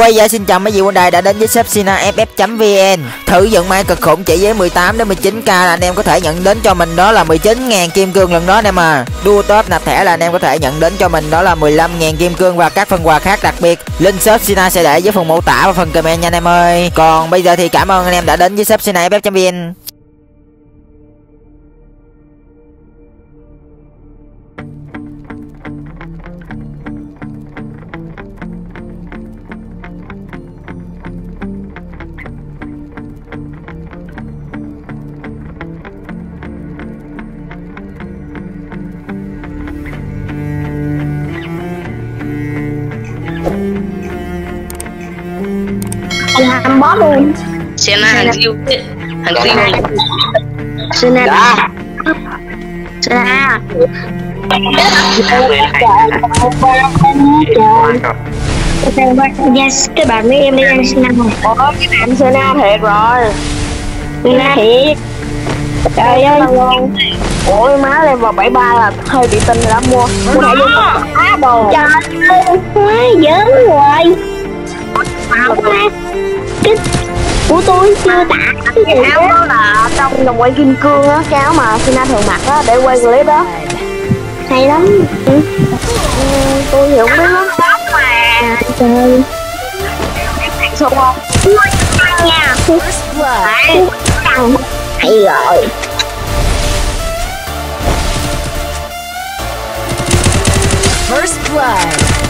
Quay giờ xin chào mấy vị quân đài đã đến với shop Sina FF.vn Thử dựng may cực khủng chỉ với 18 đến 19k là anh em có thể nhận đến cho mình đó là 19.000 kim cương lần đó anh em à. Đua top nạp thẻ là anh em có thể nhận đến cho mình đó là 15.000 kim cương và các phần quà khác đặc biệt. Link shop Sina sẽ để dưới phần mô tả và phần comment nha anh em ơi. Còn bây giờ thì cảm ơn anh em đã đến với shop Sina FF.vn sinaff.vn làm bó luôn. Senna hàng siêu hàng siêu. Sina Sina Yes, cái bạn với em đi ăn không? Ủa cái bạn Sena thiệt rồi. Sina thiệt. Trời ơi Ủa má level 73 là hơi bị tin rồi đó mua. Mua lại luôn Á đồ Trời ơi, quá giỡn hoài của tôi chưa tả cái gì Áo đó là trong đồng quay kim cương á Cái áo mà Sena thường mặc á để quay clip đó. Hay lắm. Ừ. Tôi thì không biết lắm À, trời Hàng xô không? Nha. Căng Hay rồi. First Blood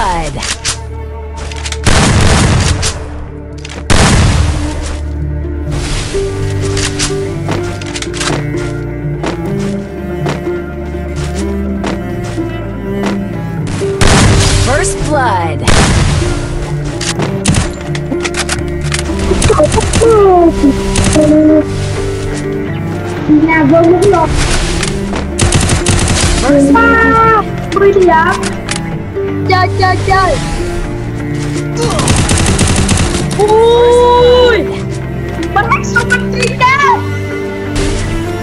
blood. First blood. Never lost. First blood. chơi chơi chơi. Ui. Bắn mắt sao bắn gì đó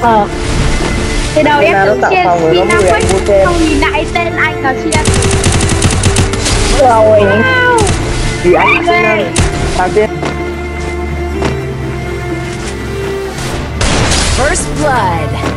ờ. Thì đầu em tưởng chia khi nào quên không nhìn lại tên anh là chia rồi thì anh ơi tao biết First blood.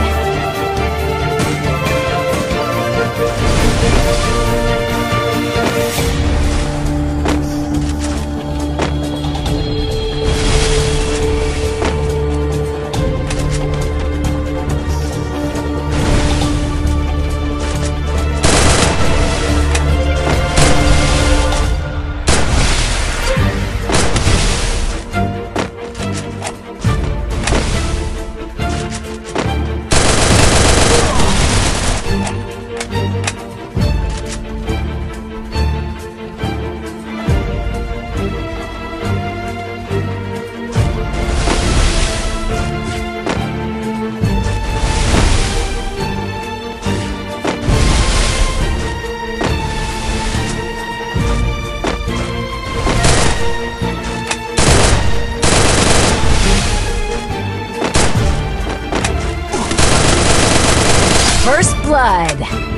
Blood.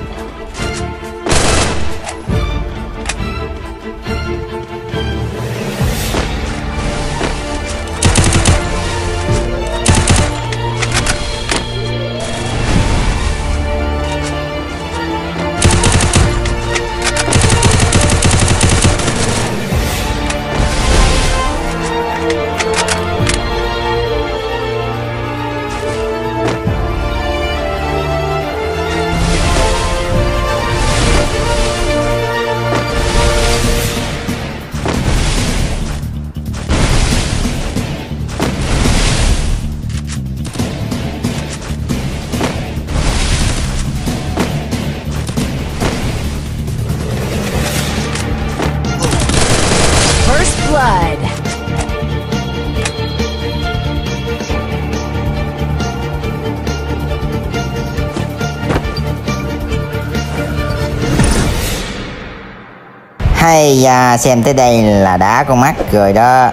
Hay xem tới đây là đã con mắt rồi đó.